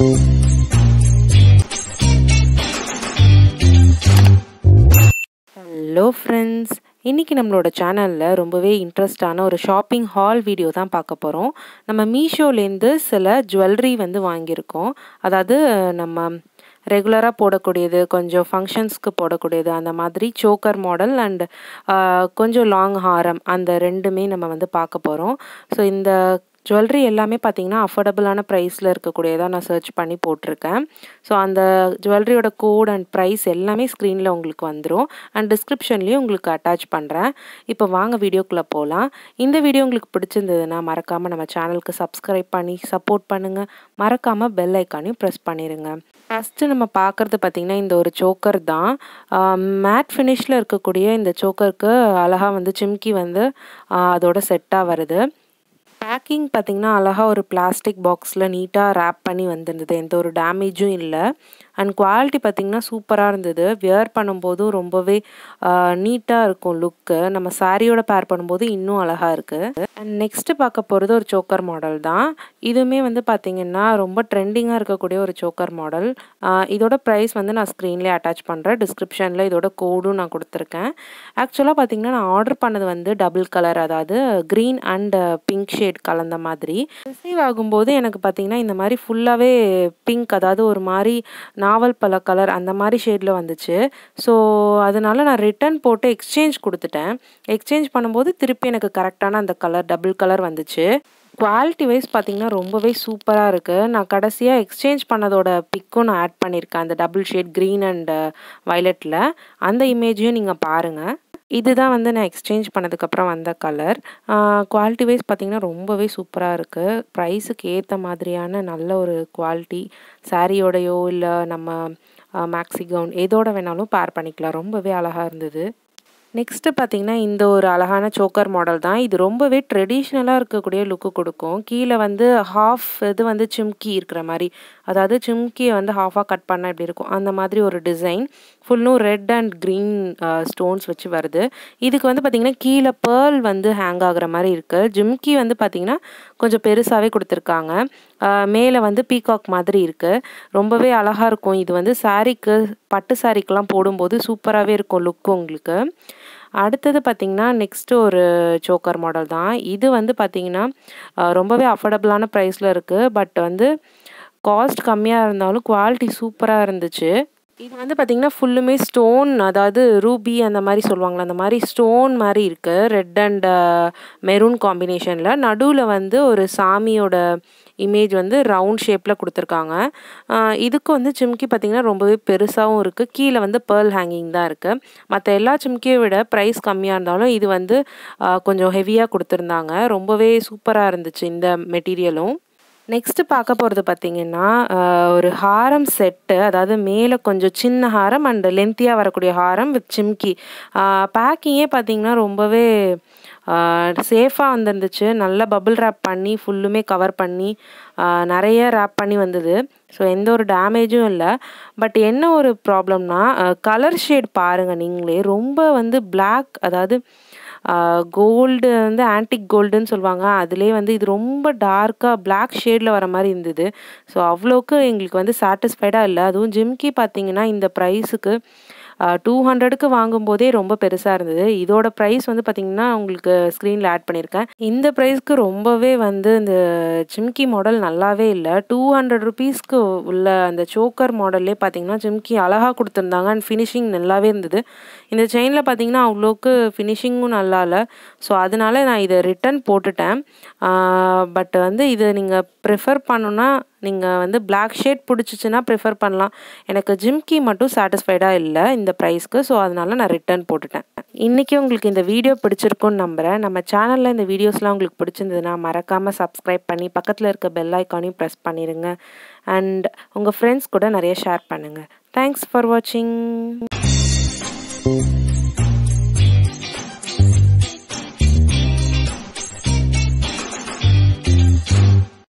Hello friends இன்றைக்கி நம்மளோட சேனலில் ரொம்பவே இன்ட்ரெஸ்டான ஒரு ஷாப்பிங் ஹால் வீடியோ தான் பார்க்க போகிறோம் நம்ம மீஷோலேருந்து சில ஜுவல்லரி வந்து வாங்கியிருக்கோம். அதாவது நம்ம ரெகுலராக போடக்கூடியது கொஞ்சம் ஃபங்க்ஷன்ஸ்க்கு போடக்கூடியது அந்த மாதிரி சோக்கர் மாடல் அண்ட் கொஞ்சம் லாங் ஹாரம் அந்த ரெண்டுமே நம்ம வந்து பார்க்க போகிறோம் ஸோ இந்த ஜுவல்லரி எல்லாமே பார்த்தீங்கன்னா அஃபோர்டபுளான ப்ரைஸில் இருக்கக்கூடியதாக நான் சர்ச் பண்ணி போட்டிருக்கேன். ஸோ அந்த ஜுவல்லரியோட கோட் அண்ட் ப்ரைஸ் எல்லாமே ஸ்க்ரீனில் உங்களுக்கு வந்துடும் அண்ட் டிஸ்கிரிப்ஷன்லேயும் உங்களுக்கு அட்டாச் பண்ணுறேன் இப்போ வாங்க வீடியோக்குள்ளே போகலாம் இந்த வீடியோ உங்களுக்கு பிடிச்சிருந்ததுன்னா மறக்காமல் நம்ம சேனலுக்கு சப்ஸ்கிரைப் பண்ணி சப்போர்ட் பண்ணுங்கள் மறக்காமல் பெல் ஐக்கானையும் ப்ரெஸ் பண்ணிடுங்க ஃபஸ்ட்டு நம்ம பார்க்குறது பார்த்திங்கன்னா இந்த ஒரு சோக்கர் தான். மேட் ஃபினிஷில் இருக்கக்கூடிய இந்த சோக்கருக்கு அழகாக வந்து சிம்கி வந்து அதோட செட்டாக வருது. பேக்கிங் பார்த்திங்கன்னா அழகாக ஒரு பிளாஸ்டிக் பாக்ஸில் நீட்டாக ரேப் பண்ணி வந்திருந்தது. எந்த ஒரு டேமேஜும் இல்லை. அண்ட் குவாலிட்டி பார்த்திங்கன்னா சூப்பராக இருந்தது. வியர் பண்ணும்போதும் ரொம்பவே நீட்டாக இருக்கும் லுக்கு நம்ம சாரியோட பேர் பண்ணும்போது இன்னும் அழகாக இருக்குது அண்ட் நெக்ஸ்ட்டு பார்க்க போகிறது ஒரு சோக்கர் மாடல் தான். இதுவுமே வந்து பார்த்திங்கன்னா ரொம்ப ட்ரெண்டிங்காக இருக்கக்கூடிய ஒரு சோக்கர் மாடல் இதோட ப்ரைஸ் வந்து நான் ஸ்க்ரீன்லேயே அட்டாச் பண்ணுறேன் டிஸ்கிரிப்ஷனில் இதோட கோடும் நான் கொடுத்துருக்கேன். ஆக்சுவலாக பார்த்திங்கன்னா நான் ஆர்டர் பண்ணது வந்து டபுள் கலர் அதாவது க்ரீன் அண்ட் பிங்க் ஷேட் கலந்த மாதிரி. ரிசீவ் ஆகும்போது எனக்கு பார்த்திங்கன்னா இந்த மாதிரி ஃபுல்லாகவே பிங்க் அதாவது ஒரு மாதிரி நாவல் பழ கலர் அந்த மாதிரி ஷேடில் வந்துச்சு. ஸோ அதனால நான் ரிட்டர்ன் போட்டு எக்ஸ்சேஞ்ச் கொடுத்துட்டேன். எக்ஸ்சேஞ்ச் பண்ணும்போது திருப்பி எனக்கு கரெக்டான அந்த கலர் டபுள் கலர் வந்துச்சு. குவாலிட்டி வைஸ் பார்த்திங்கன்னா ரொம்பவே சூப்பராக இருக்குது நான் கடைசியாக எக்ஸ்சேஞ்ச் பண்ணதோட பிக்கும் நான் ஆட் பண்ணியிருக்கேன் அந்த டபுள் ஷேட் க்ரீன் அண்ட் வைலட்டில் அந்த இமேஜையும் நீங்கள் பாருங்கள் இதுதான் வந்து நான் எக்ஸ்சேஞ்ச் பண்ணதுக்கப்புறம் வந்த கலர் குவாலிட்டி வைஸ் பார்த்திங்கன்னா ரொம்பவே சூப்பராக இருக்குது ப்ரைஸுக்கு ஏற்ற மாதிரியான நல்ல ஒரு குவாலிட்டி சாரியோடையோ இல்லை நம்ம மேக்ஸி கவுன் எதோட வேணாலும் பேர் பண்ணிக்கலாம். ரொம்பவே அழகாக இருந்தது. நெக்ஸ்ட்டு பார்த்திங்கன்னா இந்த ஒரு அழகான சோக்கர் மாடல் தான். இது ரொம்பவே ட்ரெடிஷ்னலாக இருக்கக்கூடிய லுக்கு கொடுக்கும். கீழே வந்து ஹாஃப் இது வந்து சிம்கி இருக்கிற மாதிரி. அதாவது சிம்கியை வந்து ஹாஃபாக கட் பண்ணால் இப்படி இருக்கும். அந்த மாதிரி ஒரு டிசைன் ஃபுல்லும் ரெட் அண்ட் க்ரீன் ஸ்டோன்ஸ் வச்சு வருது. இதுக்கு வந்து பார்த்திங்கன்னா கீழே பேர்ல் வந்து ஹேங் ஆகுற மாதிரி இருக்குது ஜிம்கி வந்து பார்த்திங்கன்னா கொஞ்சம் பெருசாகவே கொடுத்துருக்காங்க. மேலே வந்து பீகாக் மாதிரி இருக்குது ரொம்பவே அழகாக இருக்கும். இது வந்து சாரீக்கு பட்டு சாரீக்கெலாம் போடும்போது சூப்பராகவே இருக்கும் லுக்கு உங்களுக்கு. அடுத்தது பார்த்திங்கன்னா நெக்ஸ்ட்டு ஒரு சோக்கர் மாடல் தான். இது வந்து பார்த்திங்கன்னா ரொம்பவே அஃபோர்டபுளான ப்ரைஸில் இருக்குது பட் வந்து காஸ்ட் கம்மியாக இருந்தாலும் குவாலிட்டி சூப்பராக இருந்துச்சு. இது வந்து பார்த்திங்கன்னா ஃபுல்லுமே ஸ்டோன் அதாவது ரூபி அந்த மாதிரி சொல்லுவாங்களே அந்த மாதிரி ஸ்டோன் மாதிரி இருக்குது ரெட் அண்ட் மெரூன் காம்பினேஷனில் நடுவில் வந்து ஒரு சாமியோட இமேஜ் வந்து ரவுண்ட் ஷேப்பில் கொடுத்துருக்காங்க. இதுக்கு வந்து சிம்கி பார்த்திங்கன்னா ரொம்பவே பெருசாகவும் இருக்குது கீழே வந்து பேர்ல் ஹேங்கிங் தான் இருக்குது மற்ற எல்லா சிம்கியை விட ப்ரைஸ் கம்மியாக இருந்தாலும் இது வந்து கொஞ்சம் ஹெவியாக கொடுத்துருந்தாங்க. ரொம்பவே சூப்பராக இருந்துச்சு இந்த மெட்டீரியலும் நெக்ஸ்ட்டு பார்க்க போகிறது பார்த்திங்கன்னா ஒரு ஹாரம் செட்டு அதாவது மேலே கொஞ்சம் சின்ன ஹாரம் அண்ட் லென்த்தியாக வரக்கூடிய ஹாரம் வித் சிம்கி பேக்கிங்கே பார்த்திங்கன்னா ரொம்பவே சேஃபாக வந்துருந்துச்சு. நல்லா பபுள் ரேப் பண்ணி ஃபுல்லுமே கவர் பண்ணி நிறைய ரேப் பண்ணி வந்தது. ஸோ எந்த ஒரு டேமேஜும் இல்லை. பட் என்ன ஒரு ப்ராப்ளம்னா கலர் ஷேட் பாருங்கள் நீங்களே. ரொம்ப வந்து பிளாக் அதாவது கோல்டு வந்து ஆன்டிக் கோல்டுன்னு சொல்லுவாங்க. அதுலேயே வந்து இது ரொம்ப டார்க்காக பிளாக் ஷேடில் வர மாதிரி இருந்தது. ஸோ அவ்வளோக்கு எங்களுக்கு வந்து சாட்டிஸ்ஃபைடாக இல்லை. அதுவும் ஜிம்கி பார்த்தீங்கன்னா இந்த ப்ரைஸுக்கு டூ ஹண்ட்ரடுக்கு வாங்கும்போதே ரொம்ப பெருசாக இருந்தது. இதோட ப்ரைஸ் வந்து பார்த்திங்கன்னா உங்களுக்கு ஸ்க்ரீனில் ஆட் பண்ணியிருக்கேன் இந்த ப்ரைஸ்க்கு ரொம்பவே வந்து இந்த சிம்கி மாடல் நல்லாவே இல்லை. டூ ஹண்ட்ரட் ருபீஸ்க்கு உள்ள அந்த சோக்கர் மாடல்லே பார்த்திங்கன்னா ஜிம்கி அழகாக கொடுத்துருந்தாங்க. அண்ட் ஃபினிஷிங் நல்லாவே இருந்தது. இந்த செயினில் பார்த்திங்கன்னா அவ்வளோக்கு ஃபினிஷிங்கும் நல்லா இல்லை. ஸோ அதனால நான் இதை ரிட்டன் போட்டுட்டேன். பட் வந்து இதை நீங்கள் ப்ரிஃபர் பண்ணுன்னா நீங்கள் வந்து பிளாக் ஷேட் பிடிச்சிச்சின்னா ப்ரிஃபர் பண்ணலாம். எனக்கு ஜிம்கி மட்டும் சாட்டிஸ்ஃபைடாக இல்லை இந்த ப்ரைஸ்க்கு ஸோ அதனால நான் ரிட்டர்ன் போட்டுட்டேன். இன்றைக்கி உங்களுக்கு இந்த வீடியோ பிடிச்சிருக்குன்னு நம்புகிறேன் நம்ம சேனலில் இந்த வீடியோஸ்லாம் உங்களுக்கு பிடிச்சிருந்ததுன்னா மறக்காமல் சப்ஸ்கிரைப் பண்ணி பக்கத்தில் இருக்க பெல் ஐக்கானையும் ப்ரெஸ் பண்ணிடுங்க அண்ட் உங்கள் ஃப்ரெண்ட்ஸ் கூட நிறைய ஷேர் பண்ணுங்கள் தேங்க்ஸ் ஃபார் வாட்சிங்